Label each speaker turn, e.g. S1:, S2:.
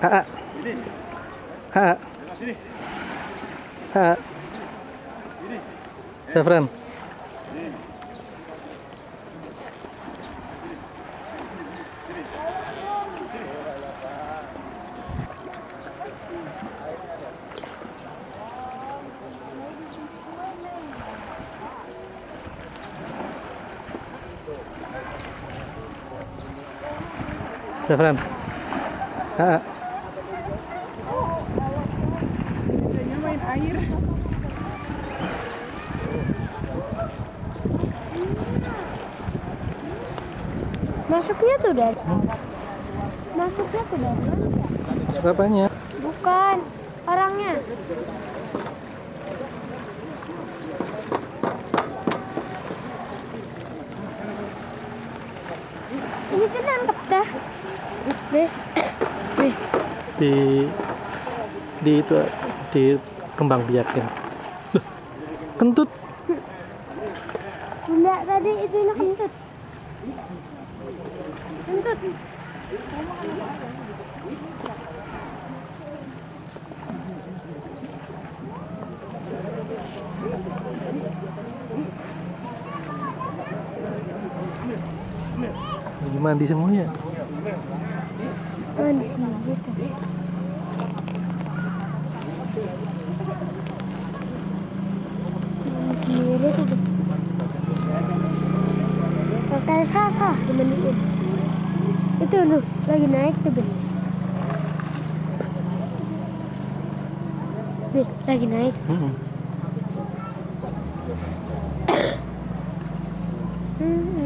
S1: Ha. Ha. Ha. Safran. Safran.
S2: Kayaknya main air.
S3: Masuknya tuh dari Masuknya tuh dari mana?
S1: Apanya?
S3: Bukan orangnya. Ini kan nangkep dah. Deh. Deh.
S1: Di di itu di kembang biakin. Loh, kentut.
S3: Enggak tadi itu nak kentut. Kentut.
S1: Lagi mandi semuanya.
S3: Mandi sama gitu. Sendiri tuh. Pakai sasa dimandiin. Itu lu lagi naik tuh. Beb, lagi naik. Hmm.